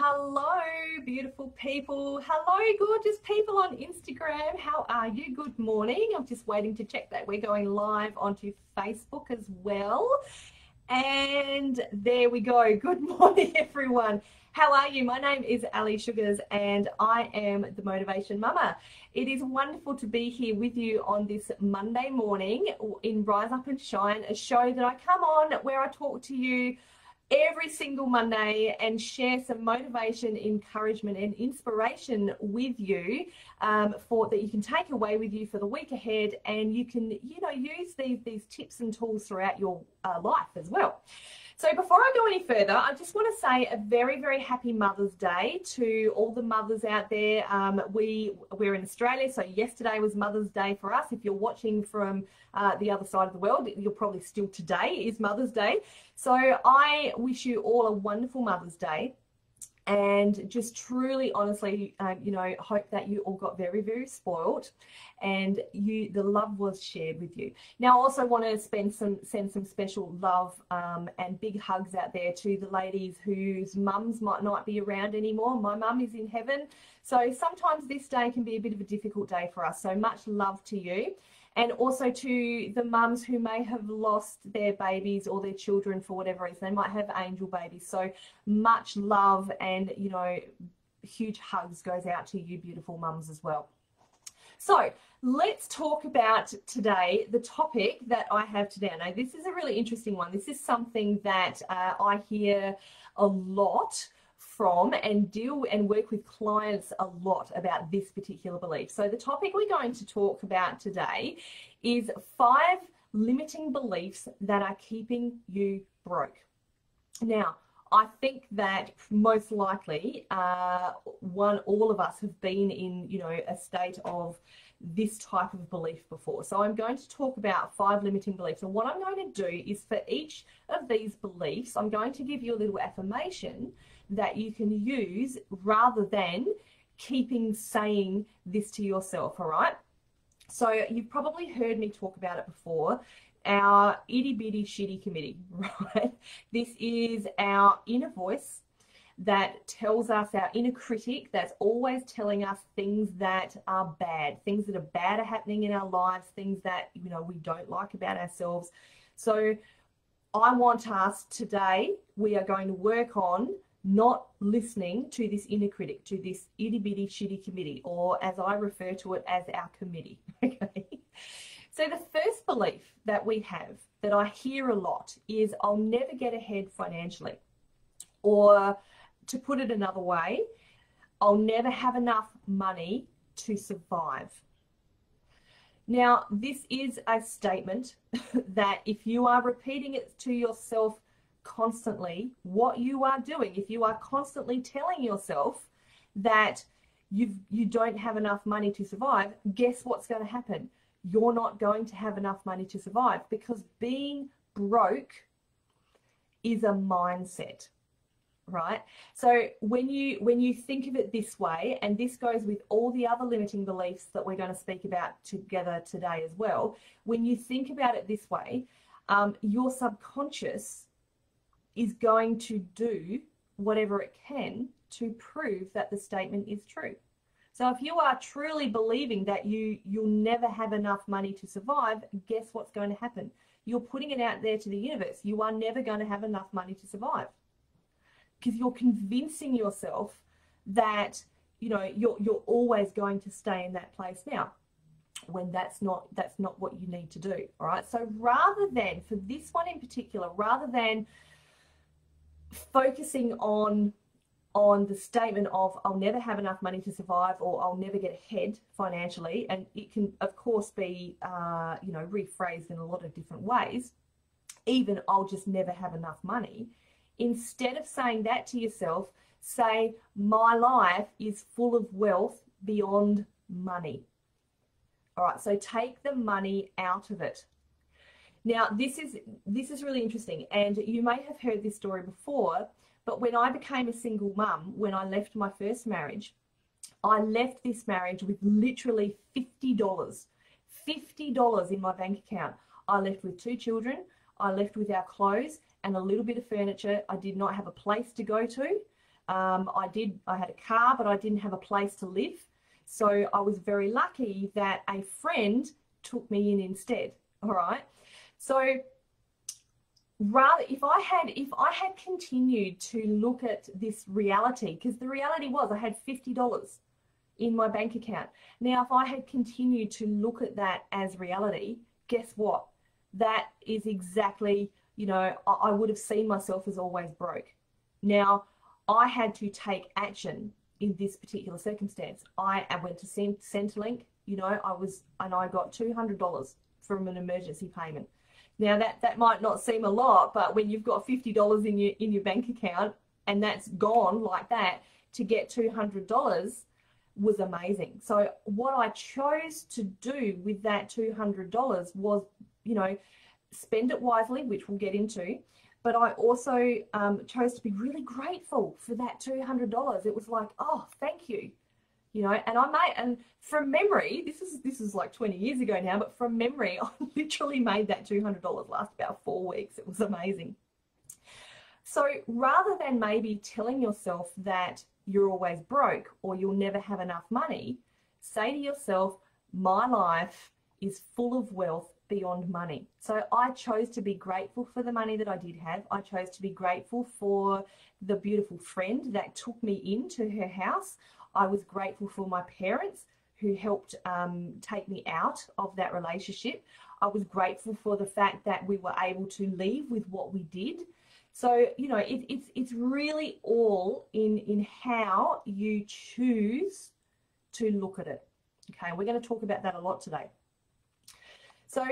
Hello, beautiful people. Hello, gorgeous people on Instagram. How are you? Good morning. I'm just waiting to check that we're going live onto Facebook as well. And there we go. Good morning, everyone. How are you? My name is Ali Sugars and I am the Motivation Mama. It is wonderful to be here with you on this Monday morning in Rise Up and Shine, a show that I come on where I talk to you every single Monday and share some motivation, encouragement, and inspiration with you um, for that you can take away with you for the week ahead, and you can you know use these these tips and tools throughout your uh, life as well. So before I go any further, I just want to say a very, very happy Mother's Day to all the mothers out there. Um, we we're in Australia, so yesterday was Mother's Day for us. If you're watching from uh, the other side of the world, you're probably still today is Mother's Day. So I wish you all a wonderful Mother's Day and just truly honestly um, you know hope that you all got very very spoiled and you the love was shared with you. Now i also want to spend some send some special love um, and big hugs out there to the ladies whose mums might not be around anymore. My mum is in heaven. So sometimes this day can be a bit of a difficult day for us. So much love to you and also to the mums who may have lost their babies or their children for whatever reason. They might have angel babies. So much love and, you know, huge hugs goes out to you beautiful mums as well. So let's talk about today the topic that I have today. Now, this is a really interesting one. This is something that uh, I hear a lot from and deal and work with clients a lot about this particular belief. So, the topic we're going to talk about today is five limiting beliefs that are keeping you broke. Now, I think that most likely, uh, one, all of us have been in, you know, a state of this type of belief before. So I'm going to talk about five limiting beliefs. And what I'm going to do is for each of these beliefs, I'm going to give you a little affirmation that you can use rather than keeping saying this to yourself, all right? So you've probably heard me talk about it before. Our itty bitty shitty committee, right? This is our inner voice that tells us our inner critic that's always telling us things that are bad, things that are bad are happening in our lives, things that you know we don't like about ourselves. So I want us today, we are going to work on not listening to this inner critic, to this itty bitty shitty committee, or as I refer to it as our committee. Okay. So the first belief that we have that I hear a lot is I'll never get ahead financially. Or to put it another way, I'll never have enough money to survive. Now, this is a statement that if you are repeating it to yourself constantly what you are doing. If you are constantly telling yourself that you you don't have enough money to survive, guess what's going to happen? You're not going to have enough money to survive because being broke is a mindset right so when you when you think of it this way and this goes with all the other limiting beliefs that we're going to speak about together today as well when you think about it this way um, your subconscious is going to do whatever it can to prove that the statement is true. So if you are truly believing that you you'll never have enough money to survive, guess what's going to happen? You're putting it out there to the universe. You are never going to have enough money to survive. Because you're convincing yourself that you know you're you're always going to stay in that place now when that's not that's not what you need to do all right so rather than for this one in particular rather than focusing on on the statement of I'll never have enough money to survive or I'll never get ahead financially, and it can of course be uh, you know rephrased in a lot of different ways. Even I'll just never have enough money. Instead of saying that to yourself, say my life is full of wealth beyond money. All right, so take the money out of it. Now, this is this is really interesting, and you may have heard this story before. But when I became a single mum, when I left my first marriage, I left this marriage with literally fifty dollars, fifty dollars in my bank account. I left with two children. I left with our clothes and a little bit of furniture. I did not have a place to go to. Um, I did, I had a car, but I didn't have a place to live. So I was very lucky that a friend took me in instead. All right. So rather if I had if I had continued to look at this reality, because the reality was I had fifty dollars in my bank account. Now if I had continued to look at that as reality, guess what? That is exactly, you know, I, I would have seen myself as always broke. Now I had to take action in this particular circumstance. I went to Centrelink, you know, I was and I got two hundred dollars from an emergency payment. Now that that might not seem a lot, but when you've got fifty dollars in your in your bank account and that's gone like that, to get two hundred dollars was amazing. So what I chose to do with that two hundred dollars was, you know, spend it wisely, which we'll get into. But I also um, chose to be really grateful for that two hundred dollars. It was like, oh, thank you you know and i made and from memory this is this is like 20 years ago now but from memory i literally made that $200 last about four weeks it was amazing so rather than maybe telling yourself that you're always broke or you'll never have enough money say to yourself my life is full of wealth beyond money. So I chose to be grateful for the money that I did have. I chose to be grateful for the beautiful friend that took me into her house. I was grateful for my parents who helped um, take me out of that relationship. I was grateful for the fact that we were able to leave with what we did. So you know, it, it's it's really all in in how you choose to look at it. Okay, we're going to talk about that a lot today. So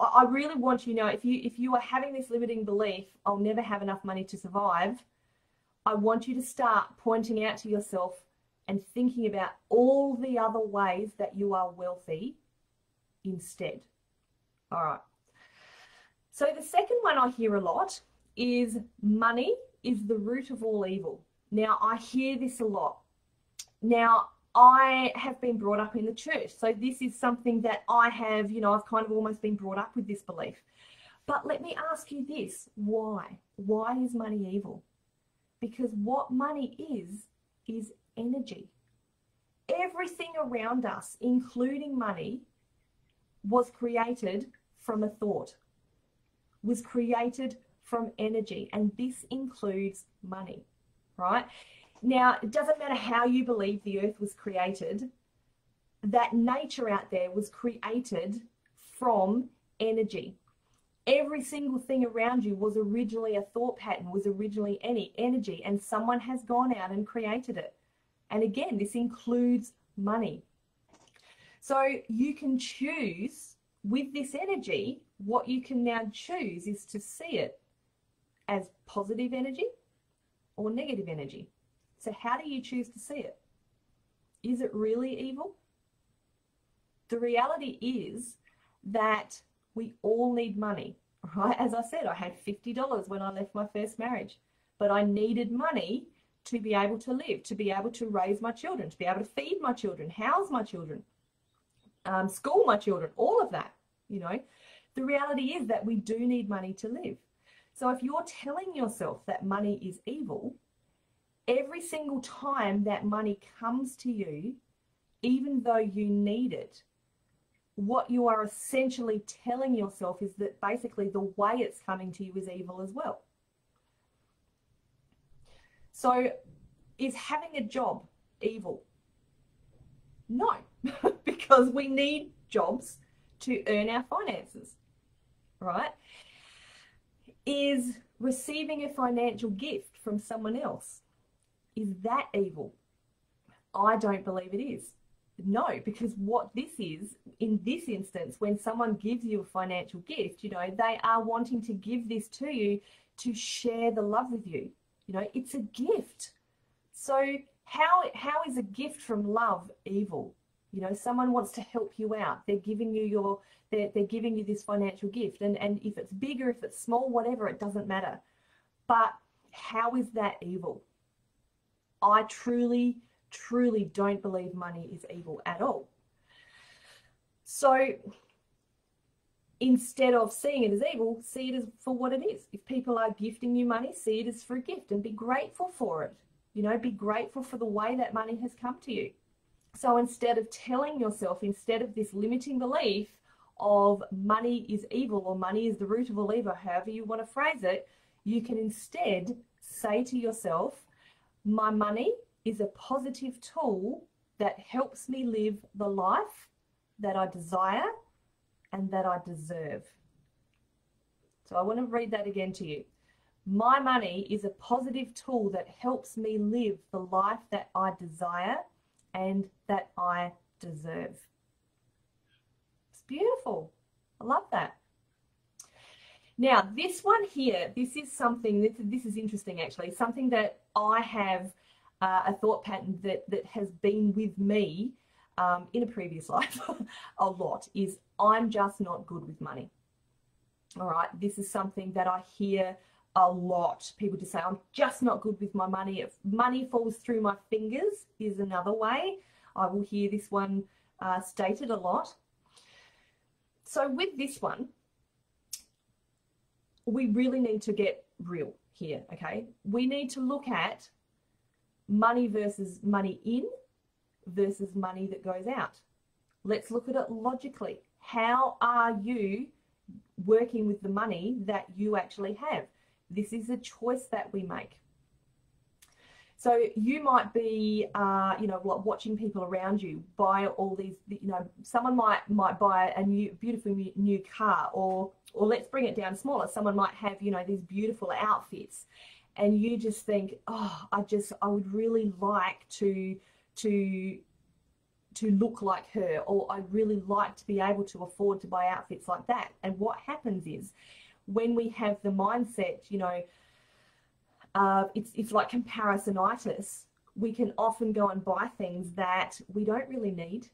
I really want you to know if you if you are having this limiting belief, I'll never have enough money to survive. I want you to start pointing out to yourself and thinking about all the other ways that you are wealthy instead. All right. So the second one I hear a lot is money is the root of all evil. Now I hear this a lot. Now I have been brought up in the church. So this is something that I have, you know, I've kind of almost been brought up with this belief. But let me ask you this, why? Why is money evil? Because what money is is energy. Everything around us, including money, was created from a thought, was created from energy, and this includes money, right? Now, it doesn't matter how you believe the earth was created, that nature out there was created from energy. Every single thing around you was originally a thought pattern, was originally any energy, and someone has gone out and created it. And again, this includes money. So you can choose with this energy, what you can now choose is to see it as positive energy or negative energy. So, how do you choose to see it? Is it really evil? The reality is that we all need money, right? As I said, I had $50 when I left my first marriage, but I needed money to be able to live, to be able to raise my children, to be able to feed my children, house my children, um, school my children, all of that, you know. The reality is that we do need money to live. So if you're telling yourself that money is evil, every single time that money comes to you, even though you need it, what you are essentially telling yourself is that basically the way it's coming to you is evil as well. So, is having a job evil? No, because we need jobs to earn our finances, right? Is receiving a financial gift from someone else is that evil? I don't believe it is. No, because what this is, in this instance, when someone gives you a financial gift, you know, they are wanting to give this to you to share the love with you. You know, it's a gift. So how how is a gift from love evil? You know, someone wants to help you out. They're giving you your they're, they're giving you this financial gift. And and if it's bigger, if it's small, whatever, it doesn't matter. But how is that evil? I truly, truly don't believe money is evil at all. So instead of seeing it as evil, see it as for what it is. If people are gifting you money, see it as for a gift and be grateful for it. You know, be grateful for the way that money has come to you. So instead of telling yourself, instead of this limiting belief of money is evil or money is the root of all evil, however you want to phrase it, you can instead say to yourself, my money is a positive tool that helps me live the life that I desire and that I deserve. So I want to read that again to you. My money is a positive tool that helps me live the life that I desire and that I deserve. It's beautiful. I love that. Now, this one here, this is something, this, this is interesting actually, something that I have uh, a thought pattern that, that has been with me um, in a previous life a lot is I'm just not good with money. All right, this is something that I hear a lot. People just say, I'm just not good with my money. If money falls through my fingers, is another way. I will hear this one uh, stated a lot. So, with this one, we really need to get real here, okay? We need to look at money versus money in versus money that goes out. Let's look at it logically. How are you working with the money that you actually have? This is a choice that we make. So you might be, uh, you know, watching people around you buy all these, you know, someone might might buy a new, beautiful new car, or or let's bring it down smaller. Someone might have, you know, these beautiful outfits, and you just think, oh, I just, I would really like to to to look like her, or I'd really like to be able to afford to buy outfits like that. And what happens is, when we have the mindset, you know, uh, it's, it's like comparisonitis. We can often go and buy things that we don't really need,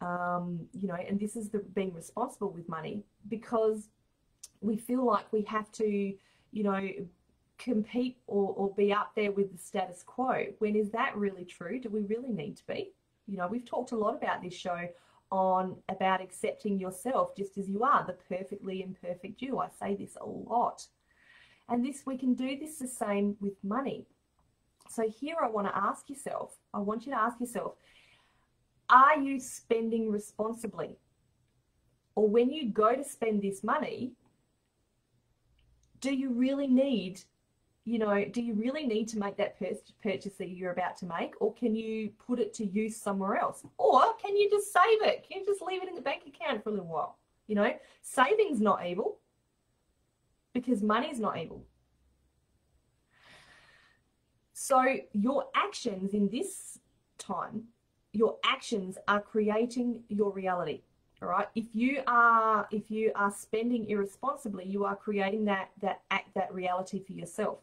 um, you know, and this is the being responsible with money because we feel like we have to, you know, compete or, or be up there with the status quo. When is that really true? Do we really need to be? You know, we've talked a lot about this show on about accepting yourself just as you are, the perfectly imperfect you. I say this a lot. And this we can do this the same with money. So here I want to ask yourself, I want you to ask yourself, are you spending responsibly? Or when you go to spend this money, do you really need, you know, do you really need to make that purchase that you're about to make? Or can you put it to use somewhere else? Or can you just save it? Can you just leave it in the bank account for a little while? You know, saving's not evil because money is not evil. So your actions in this time, your actions are creating your reality. All right. If you are if you are spending irresponsibly, you are creating that that act that reality for yourself.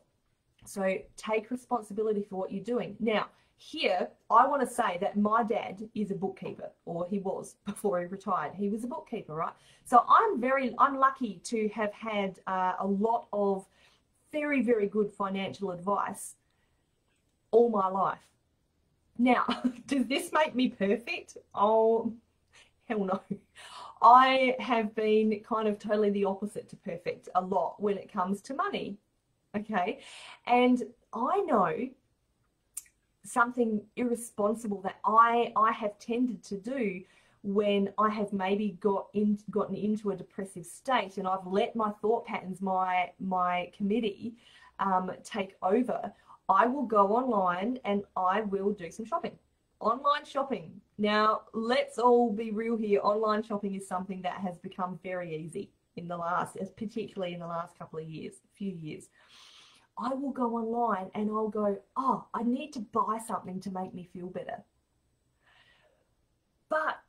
So take responsibility for what you're doing. Now, here I want to say that my dad is a bookkeeper, or he was before he retired. He was a bookkeeper, right? So I'm very I'm lucky to have had uh, a lot of very very good financial advice all my life. Now, does this make me perfect? Oh, hell no. I have been kind of totally the opposite to perfect a lot when it comes to money. Okay. And I know something irresponsible that I, I have tended to do when I have maybe got in, gotten into a depressive state and I've let my thought patterns, my my committee, um, take over. I will go online and I will do some shopping. Online shopping. Now, let's all be real here. Online shopping is something that has become very easy in the last, particularly in the last couple of years, few years. I will go online and I'll go, oh, I need to buy something to make me feel better. But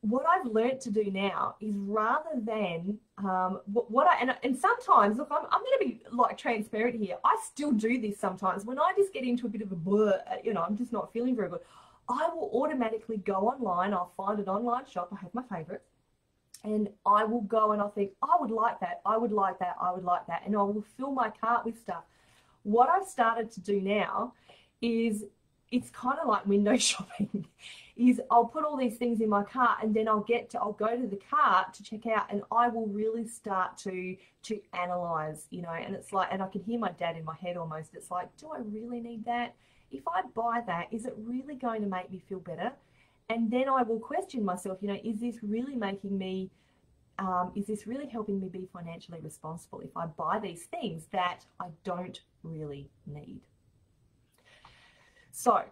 what I've learned to do now is rather than um, what, what, I and, and sometimes look, I'm, I'm going to be like transparent here. I still do this sometimes when I just get into a bit of a blur. You know, I'm just not feeling very good. I will automatically go online. I'll find an online shop. I have my favorites, and I will go and I'll think, I would like that. I would like that. I would like that, and I will fill my cart with stuff. What I've started to do now is it's kind of like window shopping is I'll put all these things in my cart and then I'll get to I'll go to the cart to check out and I will really start to to analyze, you know, and it's like and I can hear my dad in my head almost. It's like, do I really need that? If I buy that, is it really going to make me feel better? And then I will question myself, you know, is this really making me um, is this really helping me be financially responsible if I buy these things that I don't really need? So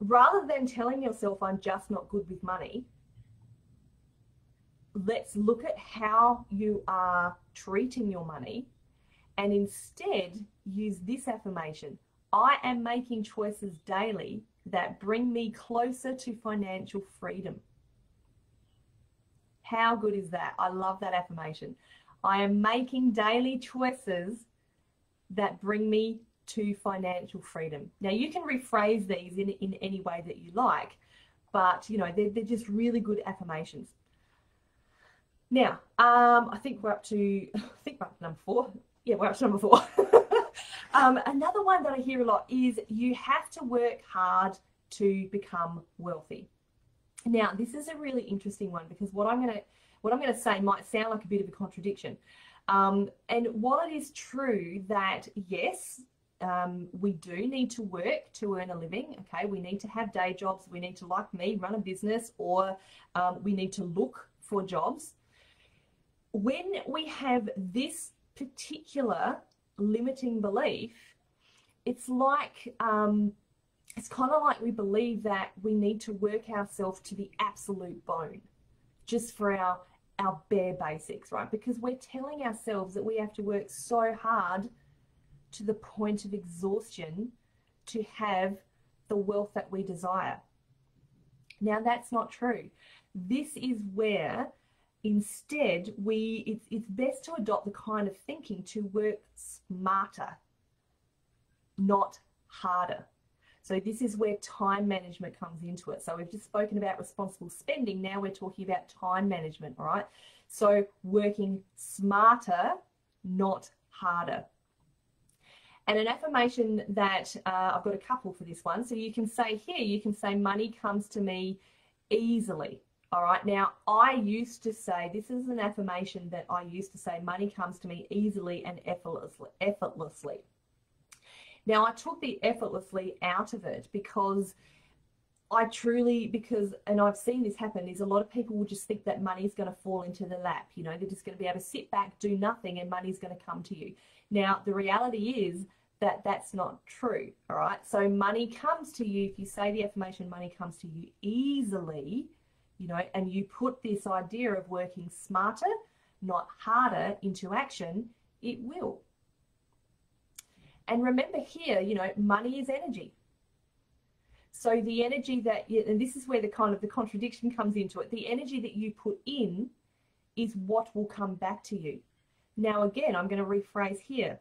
rather than telling yourself I'm just not good with money, let's look at how you are treating your money and instead use this affirmation I am making choices daily that bring me closer to financial freedom. How good is that? I love that affirmation. I am making daily choices that bring me to financial freedom. Now you can rephrase these in, in any way that you like, but you know, they're, they're just really good affirmations. Now, um, I think we're up to, I think we're up to number four. Yeah, we're up to number four. um, another one that I hear a lot is you have to work hard to become wealthy. Now, this is a really interesting one because what I'm going to what I'm going to say might sound like a bit of a contradiction. Um, and while it is true that yes, um, we do need to work to earn a living. Okay, we need to have day jobs. We need to, like me, run a business, or um, we need to look for jobs. When we have this particular limiting belief, it's like um, it's kind of like we believe that we need to work ourselves to the absolute bone, just for our our bare basics, right? Because we're telling ourselves that we have to work so hard to the point of exhaustion to have the wealth that we desire. Now, that's not true. This is where instead we it's, it's best to adopt the kind of thinking to work smarter, not harder. So this is where time management comes into it. So we've just spoken about responsible spending. Now we're talking about time management, all right? So working smarter, not harder. And an affirmation that uh, I've got a couple for this one. So you can say here, you can say, money comes to me easily. All right. Now, I used to say, this is an affirmation that I used to say, money comes to me easily and effortlessly. Now, I took the effortlessly out of it because I truly, because, and I've seen this happen, is a lot of people will just think that money is going to fall into the lap. You know, they're just going to be able to sit back, do nothing, and money's going to come to you. Now, the reality is that that's not true. All right. So, money comes to you, if you say the affirmation, money comes to you easily, you know, and you put this idea of working smarter, not harder, into action, it will. And remember here, you know, money is energy. So the energy that, you, and this is where the kind of the contradiction comes into it, the energy that you put in is what will come back to you. Now, again, I'm going to rephrase here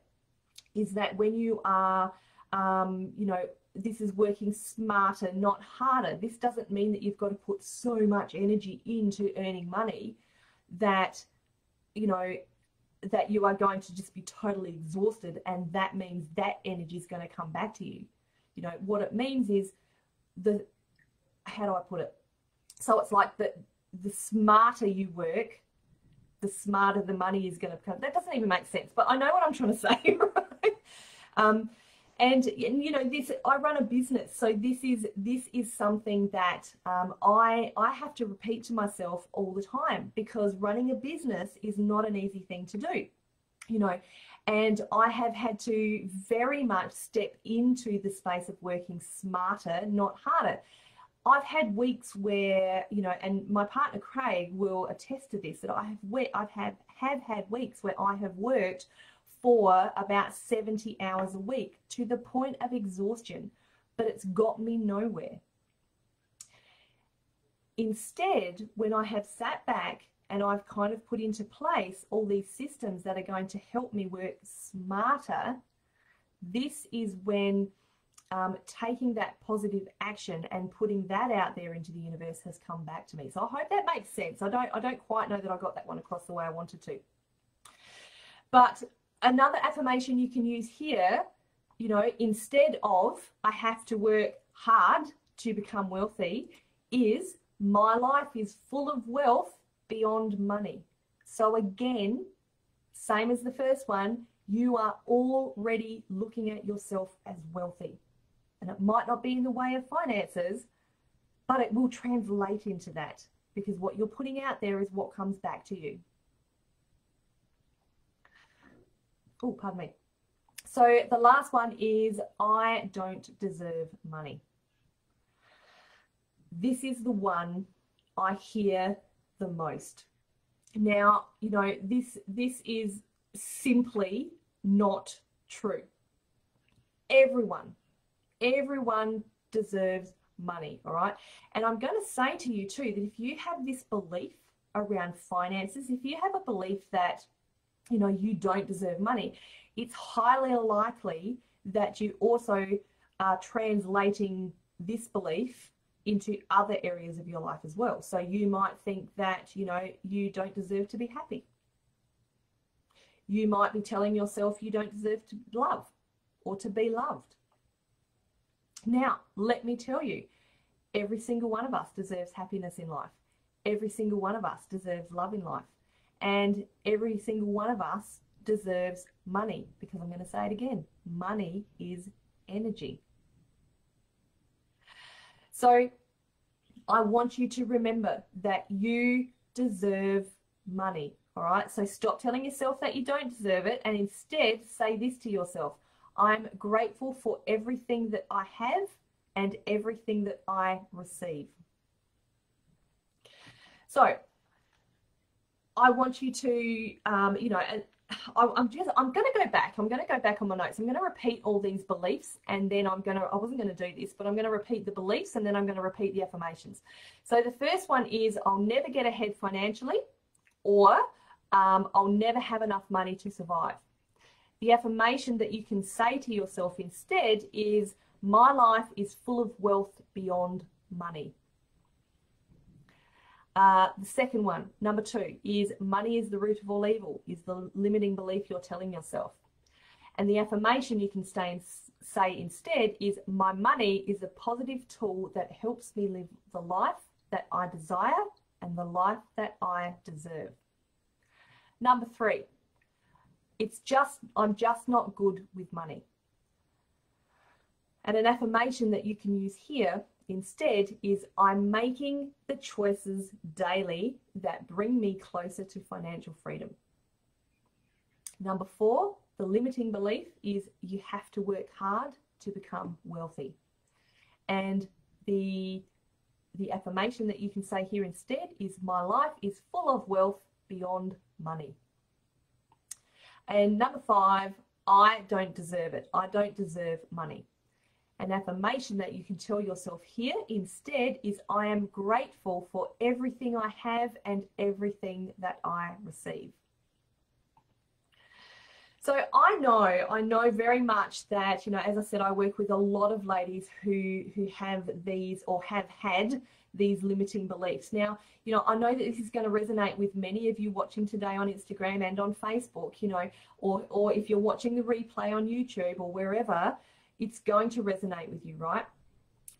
is that when you are, um, you know, this is working smarter, not harder. This doesn't mean that you've got to put so much energy into earning money that, you know, that you are going to just be totally exhausted and that means that energy is going to come back to you. You know, what it means is the, how do I put it? So it's like the, the smarter you work, the smarter the money is going to become. That doesn't even make sense, but I know what I'm trying to say, right? Um, and, and you know this i run a business so this is this is something that um, i i have to repeat to myself all the time because running a business is not an easy thing to do you know. And i have had to very much step into the space of working smarter not harder. I've had weeks where, you know, and my partner Craig will attest to this that I have I've had have had weeks where I have worked for about 70 hours a week to the point of exhaustion, but it's got me nowhere. Instead, when I have sat back and I've kind of put into place all these systems that are going to help me work smarter, this is when um, taking that positive action and putting that out there into the universe has come back to me. So I hope that makes sense. I don't I don't quite know that I got that one across the way I wanted to. But another affirmation you can use here, you know, instead of I have to work hard to become wealthy is my life is full of wealth beyond money. So again, same as the first one, you are already looking at yourself as wealthy. And it might not be in the way of finances, but it will translate into that because what you're putting out there is what comes back to you. Oh, pardon me. So the last one is I don't deserve money. This is the one I hear the most. Now, you know, this this is simply not true. Everyone, everyone deserves money, all right? And I'm going to say to you too that if you have this belief around finances, if you have a belief that, you know, you don't deserve money, it's highly likely that you also are translating this belief into other areas of your life as well. So you might think that, you know, you don't deserve to be happy. You might be telling yourself you don't deserve to love or to be loved. Now, let me tell you, every single one of us deserves happiness in life. Every single one of us deserves love in life. And every single one of us deserves money because I'm going to say it again money is energy. So I want you to remember that you deserve money. All right, so stop telling yourself that you don't deserve it and instead say this to yourself I'm grateful for everything that I have and everything that I receive. So I want you to, um, you know, I, am just I'm going to go back. I'm going to go back on my notes. I'm going to repeat all these beliefs, and then I'm going to. I wasn't going to do this, but I'm going to repeat the beliefs, and then I'm going to repeat the affirmations. So the first one is I'll never get ahead financially, or um, I'll never have enough money to survive. The affirmation that you can say to yourself instead is My life is full of wealth beyond money. Uh, the second one, number two, is money is the root of all evil, is the limiting belief you're telling yourself. And the affirmation you can stay in, say instead is My money is a positive tool that helps me live the life that I desire and the life that I deserve. Number three, it's just, I'm just not good with money. And an affirmation that you can use here instead is I'm making the choices daily that bring me closer to financial freedom. Number four, the limiting belief is you have to work hard to become wealthy. And the the affirmation that you can say here instead is my life is full of wealth beyond money. And number five, I don't deserve it. I don't deserve money. An affirmation that you can tell yourself here instead is I am grateful for everything I have and everything that I receive. So I know, I know very much that, you know, as I said, I work with a lot of ladies who who have these or have had these limiting beliefs. Now, you know, I know that this is going to resonate with many of you watching today on Instagram and on Facebook, you know, or, or if you're watching the replay on YouTube or wherever, it's going to resonate with you, right?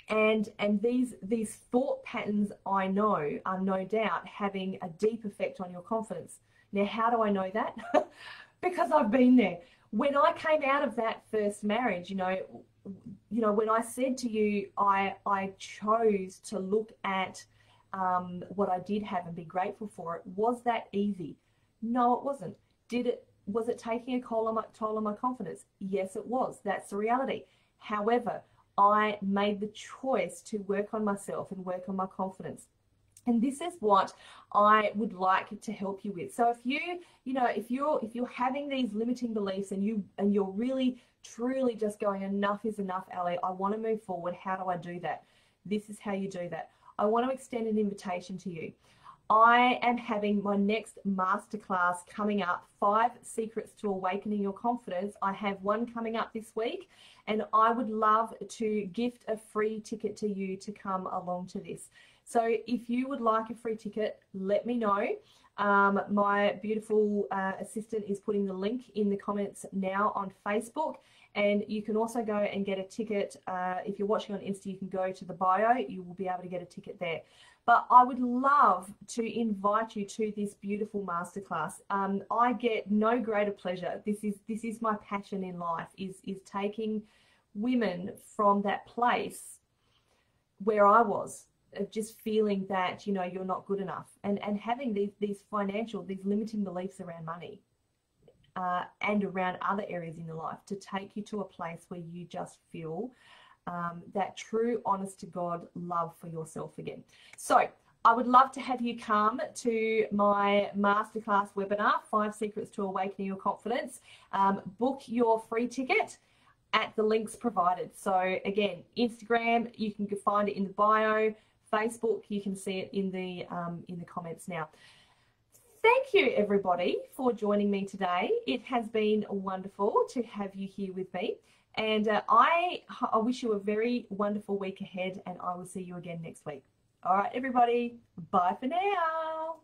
And, and these, these thought patterns I know are no doubt having a deep effect on your confidence. Now, how do I know that? because I've been there. When I came out of that first marriage, you know, you know, when I said to you, I, I chose to look at um, what I did have and be grateful for it, was that easy? No, it wasn't. Did it, was it taking a toll on my, toll on my confidence? Yes, it was. That's the reality. However, I made the choice to work on myself and work on my confidence. And this is what I would like to help you with. So if you, you know, if you're if you're having these limiting beliefs and you and you're really truly just going, enough is enough, Ali. I want to move forward. How do I do that? This is how you do that. I want to extend an invitation to you. I am having my next masterclass coming up, Five Secrets to Awakening Your Confidence. I have one coming up this week, and I would love to gift a free ticket to you to come along to this. So if you would like a free ticket, let me know. Um, my beautiful uh, assistant is putting the link in the comments now on Facebook. And you can also go and get a ticket. Uh, if you're watching on Insta, you can go to the bio. You will be able to get a ticket there. But I would love to invite you to this beautiful masterclass. Um, I get no greater pleasure. This is this is my passion in life. Is is taking women from that place where I was of just feeling that you know you're not good enough and and having these these financial these limiting beliefs around money uh, and around other areas in your life to take you to a place where you just feel um, that true, honest to God love for yourself again. So, I would love to have you come to my masterclass webinar, Five Secrets to Awakening Your Confidence. Um, book your free ticket at the links provided. So, again, Instagram, you can find it in the bio. Facebook, you can see it in the um, in the comments now. Thank you, everybody, for joining me today. It has been wonderful to have you here with me. And uh, I, I wish you a very wonderful week ahead, and I will see you again next week. All right, everybody, bye for now.